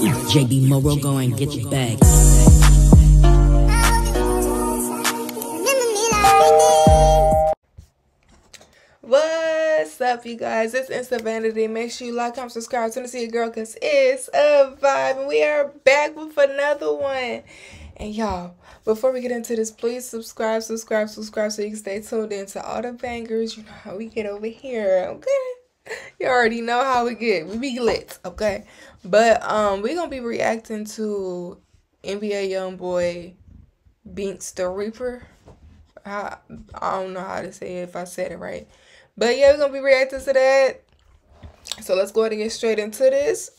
JB Moro going get your bag. What's up, you guys? It's Insa Vanadey. Make sure you like, comment, subscribe, turn to see a girl, cause it's a vibe, and we are back with another one. And y'all, before we get into this, please subscribe, subscribe, subscribe, so you can stay tuned into all the bangers. You know how we get over here, okay? You already know how we get. We be lit, okay? But um, we're gonna be reacting to NBA YoungBoy Binks the Reaper. I, I don't know how to say it if I said it right. But yeah, we're gonna be reacting to that. So let's go ahead and get straight into this.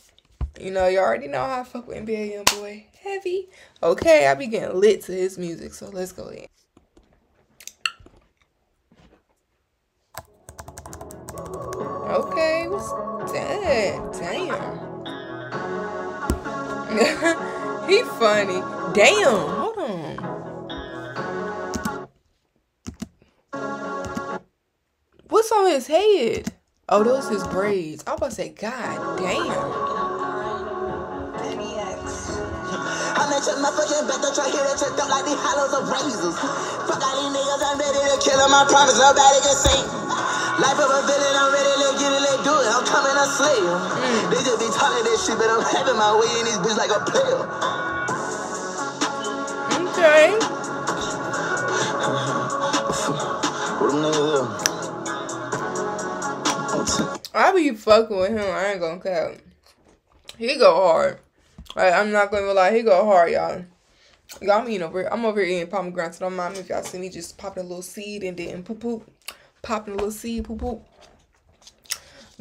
You know, you already know how I fuck with NBA YoungBoy. Heavy. Okay, I be getting lit to his music, so let's go in. What's that? Damn. he funny. Damn, hold on. What's on his head? Oh, those his braids. I was about to say, God damn. my fucking to up like hollows of razors. Fuck all these niggas, I'm ready to kill them, I promise nobody can say. Life of a villain, I'm ready do it, I'm coming to slay them. Mm. They just be talking that shit, but I'm having my way in this bitch like a player. Okay. what them niggas I be fucking with him, I ain't gonna cap. He go hard. Right, I'm not gonna lie, he go hard, y'all. Y'all, I'm eating over. I'm over here eating pomegranate. Don't mind me if y'all see me just popping a little seed and then poop poop, popping a little seed poop poop.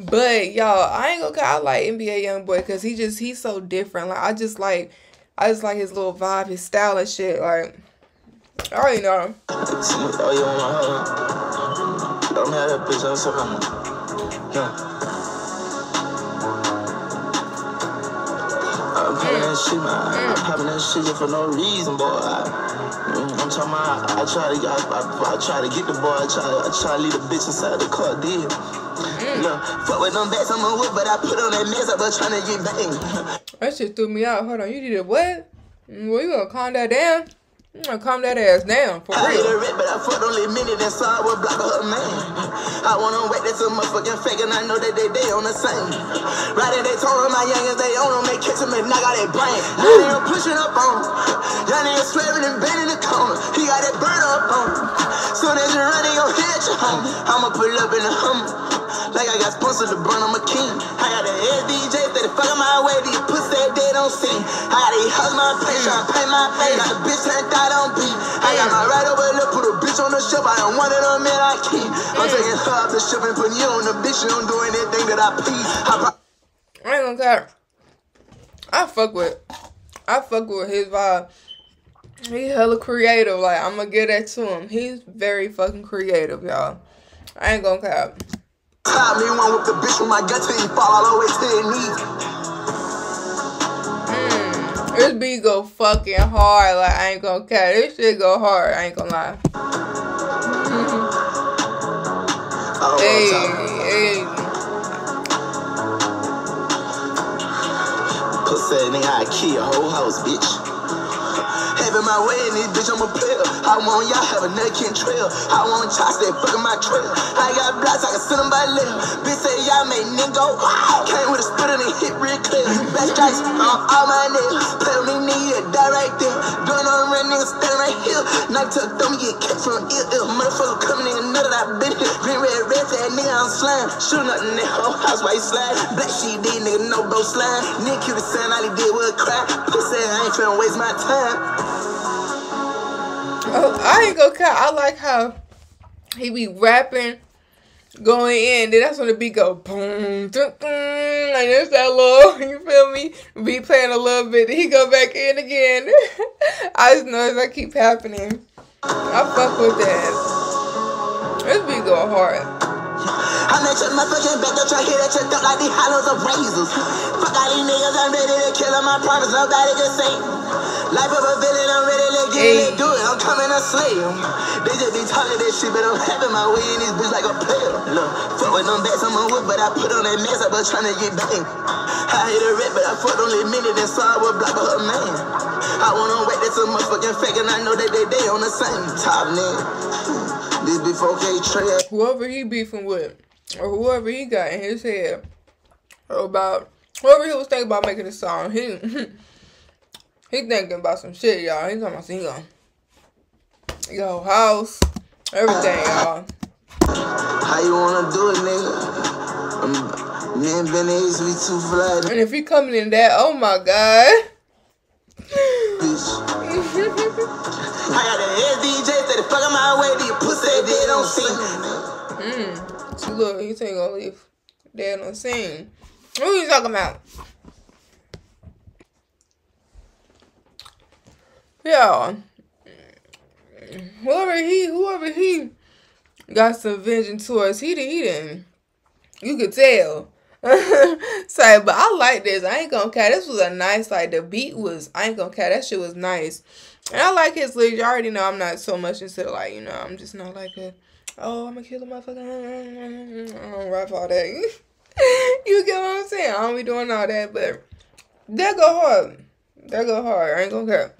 But y'all, I ain't gonna. I like NBA YoungBoy because he just he's so different. Like I just like, I just like his little vibe, his style and shit. Like I already know. Oh, you Don't have that. Mm. Mm. I'm Yeah. that shit, man. I'm popping that shit for no reason, boy. I, mm, am talking about, I, I try to, I, I, I, try to get the boy. I try, I try to leave the bitch inside the car, did. Mm. Fuck with them bats on my whip, but I put on that mess, I was trying to get bang. That shit threw me out. Hold on, you did it what? Well, you gonna calm that down? I'm gonna calm that ass down for I real. I red, but I fucked only a minute and saw I would block her man. I wanna wait this a motherfucking fake and I know that they they on the same. Riding they told them my youngins they own them, they catch them and knock out their brain. Now they pushing up on them. Young nigga swerving and bending the corner. He got that bird up on him. Soon as you run, they gon' hit you home. I'ma pull up in the Hummer. Like I got sponsored to burn, I'm a king. I got SDJ that fuck my way, these pussy that they don't see. I got these hugs my face, tryna pay my face. Got the bitch turned out on beat. I got my right over lip, put a bitch on the ship. I don't want it on me, I keep. I'm taking her off the ship and putting you on the bitch. You don't do anything that I please. I, I ain't gonna care. I fuck with. I fuck with his vibe. He hella creative. Like I'm gonna get that to him. He's very fucking creative, y'all. I ain't gonna cap. Top me one with the bitch with my gut till he fall way to his knees. Mm, this beat go fucking hard. Like I ain't gonna cut. This shit go hard. I ain't gonna lie. hey, hey. Pussy nigga, I kill a whole house, bitch having my way in this bitch, I'm a player. I want y'all have a naked trail. I want y'all stay fucking my trail. I got blocks, I can send them by letter. Bitch say y'all made nigga go. Came with a spitter and hit real clear. Back strikes on all my niggas. Play with me, nigga, die right there. Going on red nigga, stand right here. Knife to the thumb, get kicked from ill, ill. Motherfucker coming in, know that I been here. Green, red, red, that nigga, I'm slime. Shooting up in that whole house while you slide. Black sheet, these nigga, no bro slime. Nigga, cute the son, all he did was cry. Pussy, I ain't finna waste my time. Oh, I ain't gonna cut. I like how he be rapping, going in. Then that's when the beat go boom, dun, dun, like there's that little. You feel me? Be playing a little bit. Then he go back in again. I just know that keep happening. I fuck with that. This beat go hard. I met your motherfucking back, don't try hit that up like the hollows of razors. Fuck all these niggas, I'm ready to kill them, I promise nobody can say. Life of a villain, I'm ready to get hey. it, do it. I'm coming to slay them. They just be talking that shit, but I'm having my way in this bitch like a player. Look, fuck with them bats on my whip, but I put on that mess, I was trying to get back. I hit a rep, but I fucked only minute and saw I was block of her man. I wanna wait, that's a motherfucking fake, and I know that they, they on the same top, nigga. This before K Trey. Whoever he beefing with, or whoever he got in his head about whoever he was thinking about making a song, he he thinking about some shit, y'all. He talking about he gonna yo house, everything, y'all. How you wanna do it, nigga? Um, me and Benny we too flat. And if he coming in that, oh my god. I got the DJ say the fuck my way, the pussy dead on scene. Hmm. See, look, he ain't gonna leave dead on scene. Who you talking about? Yeah. Whoever he, whoever he got some vengeance towards, he he didn't. You could tell. Sorry, but I like this. I ain't gonna cat. This was a nice, like the beat was. I ain't gonna cat. That shit was nice, and I like his lyrics. You already know I'm not so much into like you know. I'm just not like a. Oh, I'm gonna kill a motherfucker. I don't rap all that. you get what I'm saying? I don't be doing all that, but that go hard. That go hard. I ain't gonna care.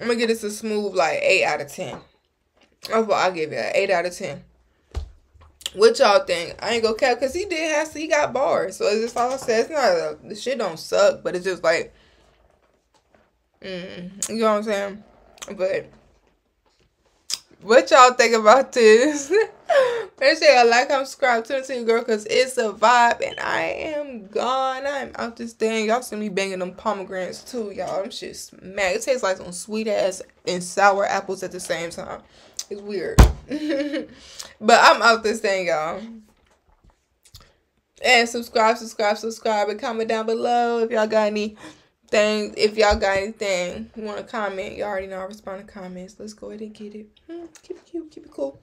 I'm gonna get this a smooth like eight out of ten. That's what I give it. Eight out of ten. What y'all think? I ain't gonna care because he did have he got bars. So it's just all I said. It's not a, the shit don't suck, but it's just like, mm, you know what I'm saying? But what y'all think about this? Make sure y'all like, comment, subscribe to the team girl because it's a vibe and I am gone. I'm out this thing. Y'all see me banging them pomegranates too, y'all. I'm just mad. It tastes like some sweet ass and sour apples at the same time. It's weird. but I'm out this thing, y'all. And subscribe, subscribe, subscribe, and comment down below if y'all got any If y'all got anything you want to comment, you all already know I respond to comments. Let's go ahead and get it. Hmm, keep it cute, keep it cool.